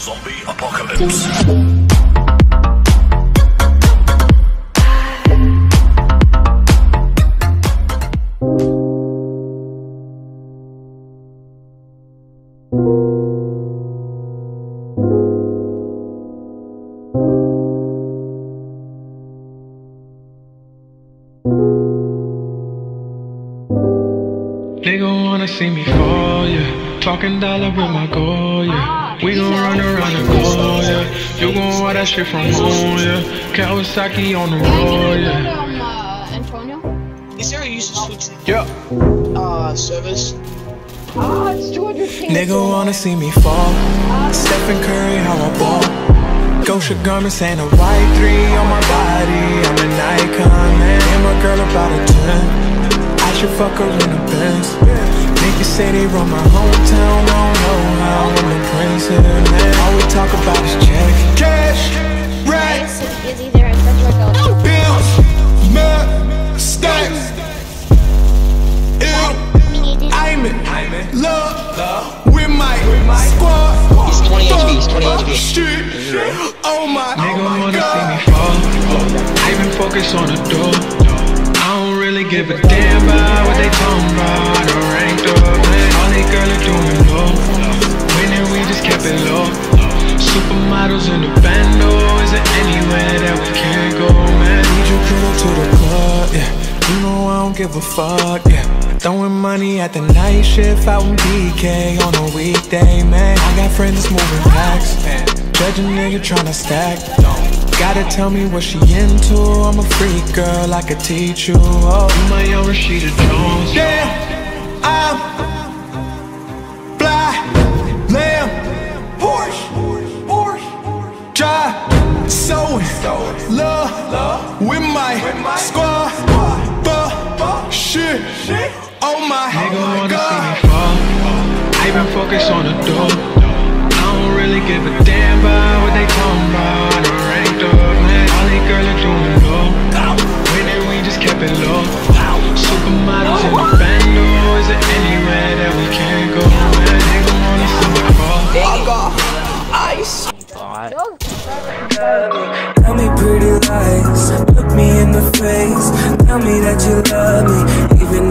Zombie apocalypse. Nigga wanna see me fall, yeah. Talking dollar with my goal, yeah. We gon' You gon' want that shit from home, yeah. Kawasaki on the road, yeah. Um, uh, Antonio? Is there a use of switch Yeah. uh service? Ah, it's 200 pings. Nigga wanna see me fall. Stephen Curry, how I ball. Gosha garments and a white three on my body. I'm an icon, man. And my girl about a 10. I should fuck her in a Benz. Niggas say they run my hometown. Don't know how I'm a prince here, man. All we talk about is in love with my squad. He's 20 HP, he's 20 Fuck HP. Shit. Oh my, Nigga oh wanna see me fall. I been focused on the door. I don't really give a damn about what they talking about. The ranked up, man. All they girls are doing low. Winning, we just kept it low. Supermodels in the bando. Is there anywhere that we can't go, man? Need you pull to the club, yeah. You know I don't give a fuck, yeah. Throwing money at the night shift out in BK on a weekday, man. I got friends that's moving packs. Judge a nigga tryna stack. Gotta tell me what she into. I'm a freak girl, I could teach you. Oh, you my young Rashida Jones. Yeah, I'm fly, lamb, Porsche, Porsche, drive, sewing, love, with my squad, fuck, shit, oh my god. I been focused on the door. I don't really give a damn about what they talking about. I'm ranked up, man. All these girls are doing low. Winning, we just kept it low. Supermodels in the bando. Is there anywhere that we can't go, man? Nigga wanna see me fall. Tell me pretty lies, look me in the face. Tell me that you love me, even